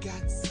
got